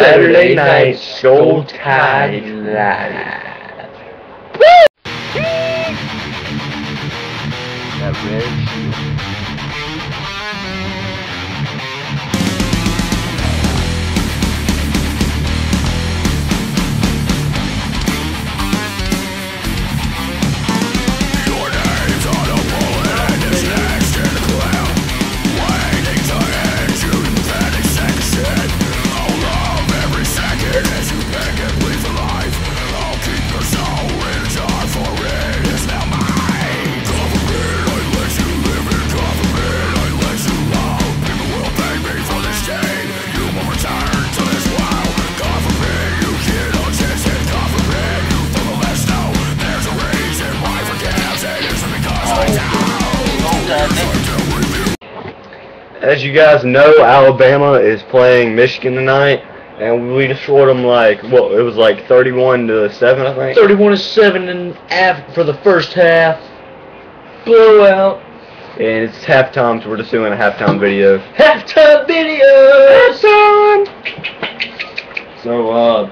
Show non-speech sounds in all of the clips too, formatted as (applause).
Saturday night Skoal Tide Live. That red As you guys know, Alabama is playing Michigan tonight, and we destroyed them like what? It was like 31 to seven, I think. 31 to 7 and half for the first half. Blowout. And it's halftime, so we're just doing a halftime video. Halftime video. Halftime. So uh,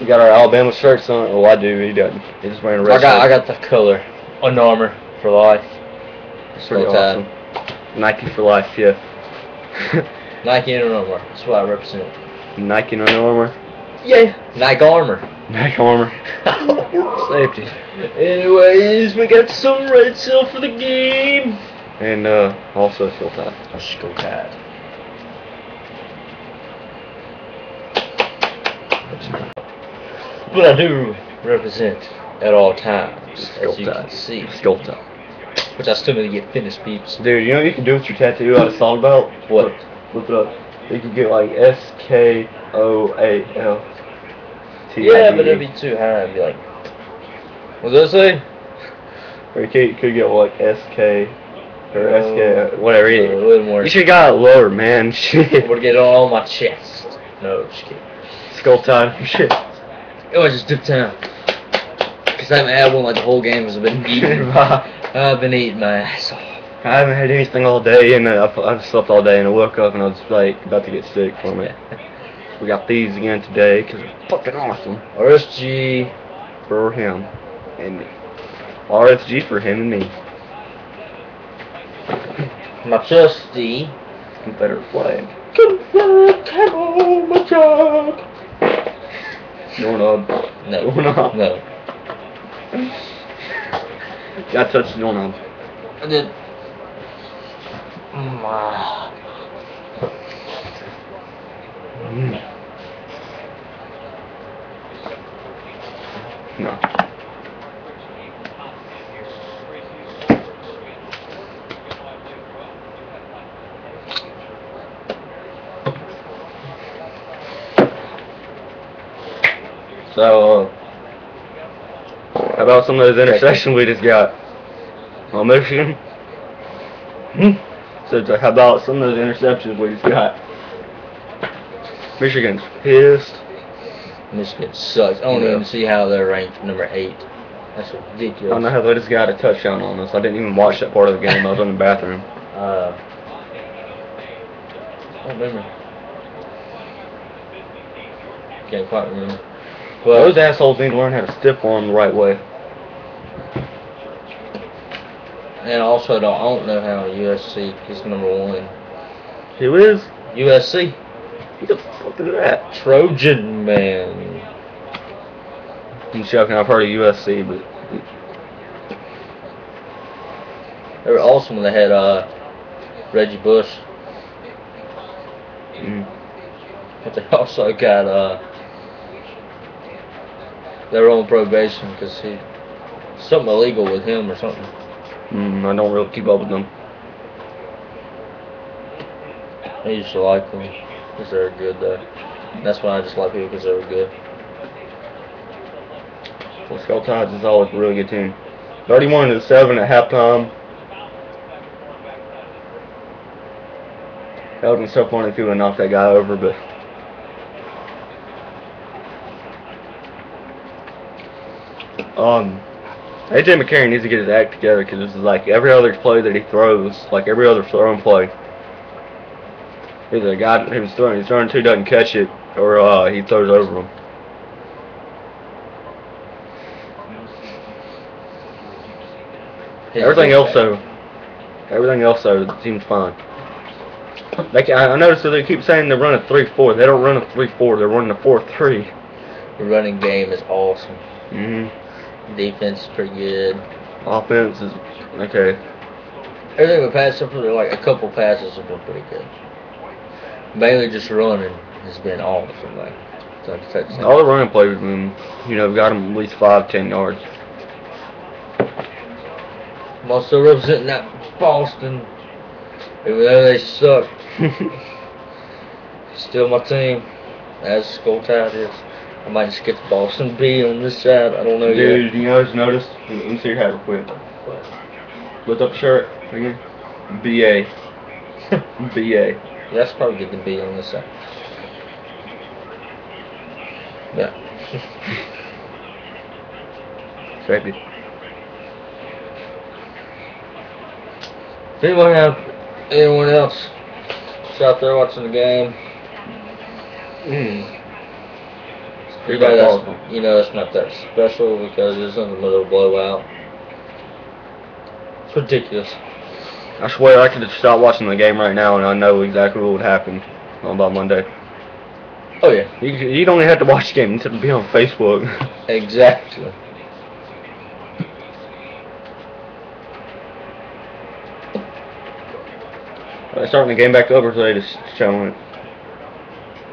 we got our Alabama shirts on. Oh, I do. He doesn't. He's just wearing a red I got I shirt. got the color. Under Armour for life. It's pretty Skoal Tide. awesome. Nike for life, yeah. (laughs) Nike Under Armour. That's what I represent. Nike and Under Armour. Yeah. Nike Armour. Nike Armour. (laughs) Safety. Anyways, we got some red seal for the game. And uh, also Skoal Tide. Skoal Tide. But I do represent at all times, Skoal as you can see. Skoal. Which I still need to get finished, peeps. Dude, you know what you can do with your tattoo out of song belt? What? Look it up. You can get like S K O A L T I. Yeah, but it'd be too high. I'd be like, what does that say? Or you could, could get like S K or S K oh, whatever. A You, little more. you should got it lower, man. (laughs) Shit. Would get it all on my chest. No, just kidding. Skoal time. (laughs) Shit. Oh, it was just dipped down. Cause I haven't had one like the whole game has been (laughs) eating. I've been eating my ass off. I haven't had anything all day, and uh, I, I slept all day, and I woke up and I was like about to get sick from it. (laughs) We got these again today because it's fucking awesome RSG. for him and me. RSG for him and me. My trusty. Confederate flag. Confederate camo, my jug. Doorknob. No. Doorknob. No. Got touched the doorknob. I did. Mm. No. So, uh, how about some of those interceptions we just got on Michigan? Hmm? So, how about some of those interceptions we just got? Michigan's pissed. Michigan sucks. I don't Yeah. even see how they're ranked number eight. That's I ridiculous. don't know how they just got a touchdown on us. I didn't even watch that part of the game. I was in the bathroom. (laughs) Uh, I don't remember. Can't quite remember. But Those assholes need to learn how to stiff arm the right way. And also I don't, I don't know how USC is number one. Who is? USC Who the fuck is that? Trojan man. I'm joking. I've heard of USC, but They were awesome when they had uh Reggie Bush, mm, but they (laughs) also got uh they were on probation because he something illegal with him or something. Mm, I don't really keep up with them. I used to like them because they were good though. That's why I just like people because they were good. Well, Skoal Tides is always a really good team. 31 to 7 at halftime. That would have been so funny if he would have knocked that guy over, but. Um, AJ McCarron needs to get his act together because this is like every other play that he throws, like every other throwing play. Either a guy who's throwing, he's throwing two doesn't catch it, or uh, he throws over him. His Everything else though, everything else though seems fine. They can, I I noticed that they keep saying they run a three-four. They don't run a three-four. They're running a four-three. The running game is awesome. Mm-hmm. Defense is pretty good. Offense is okay. Everything passed up, for like a couple passes have been pretty good. Mainly just running has been awesome. Like, touchdown. All the running plays, have been, you know, got them at least five, ten yards. I'm also representing that Boston, even though they suck. (laughs) Still my team, as Skoal Tide is. I might just get the Boston B on this side. I don't know yet. Dude, you know, just noticed. Let me see your hat real quick. Lift up shirt again. BA. (laughs) BA. That's probably good to be on this side. Yeah. (laughs) Safety. Does anyone have anyone else that's out there watching the game? Mm. You know, that's, you know it's not that special because it's in the middle of a blowout. It's ridiculous. I swear I could just stop watching the game right now and I know exactly what would happen on by Monday. Oh yeah, You, you don't even have to watch the game. You just have to be on Facebook. (laughs) exactly. They're starting the game back over, so they just showing it.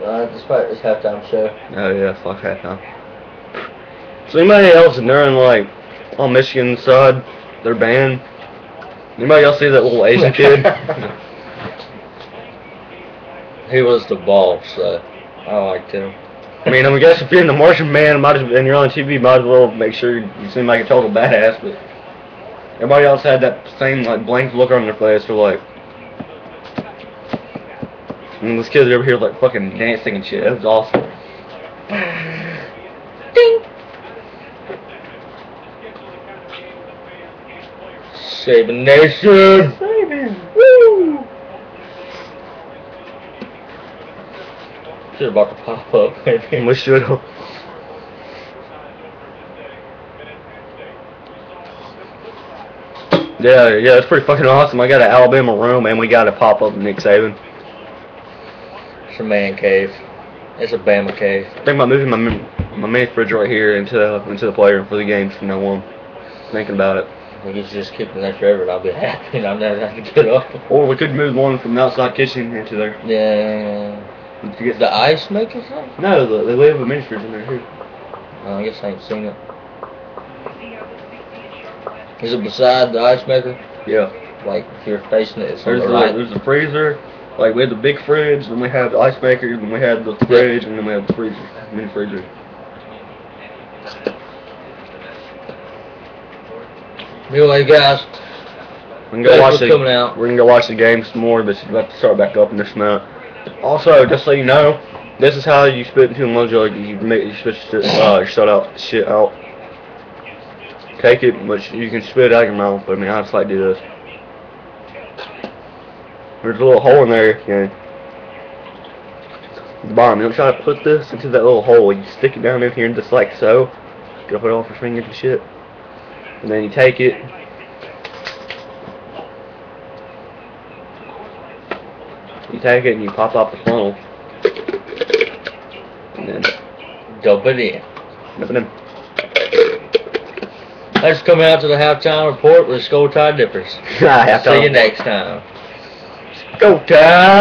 Uh, despite this halftime show. Oh yeah, fuck halftime. So anybody else and they're in like on Michigan side, they're banned. Anybody else see that little Asian kid? (laughs) he was the boss, so I liked him. I mean, I guess if you're in the Martian Man, might as, well, and you're on TV, might as well make sure you seem like a total badass. But everybody else had that same like blank look on their face. They're like, and this kid's over here like fucking dancing and shit. It was awesome. Saban Nation. Woo! Shit about to pop up. (laughs) maybe. We should have. Yeah, yeah, it's pretty fucking awesome. I got an Alabama room and we got a pop up Nick Saban. It's a man cave. It's a Bama cave. Think about moving my my mini fridge right here into the into the playroom for the games from now on. Thinking about it. We could just keep it there forever and I'll be (laughs) happy and I'll never have to get up. Or we could move one from the outside kitchen into there. Yeah. To get The ice maker thing? no, the, they leave a mini fridge in there too. Oh, I guess I ain't seen it. Is it beside the ice maker? Yeah. Like if you're facing it, it's on There's the the, right. there's the freezer. Like we had the big fridge, then we had the ice maker, then we had the fridge, and then we had the freezer, mini freezer. Anyway, guys, We can go watch the coming out. we're gonna go watch the game some more, but it's about to start back up in this minute. Also, just so you know, this is how you spit into a mud jug. You make you spit your, uh, shut out shit out. Take it, but you can spit out your mouth. But I mean, I just like to do this. There's a little hole in there. You know, the bottom. You don't try to put this into that little hole. You stick it down in here just like so. Get it off your fingers and shit. And then you take it. You take it and you pop off the funnel. And then Dump it in. dip it in. For coming out to the halftime report with Skoal Tide Dippers. (laughs) See you next time. Go time!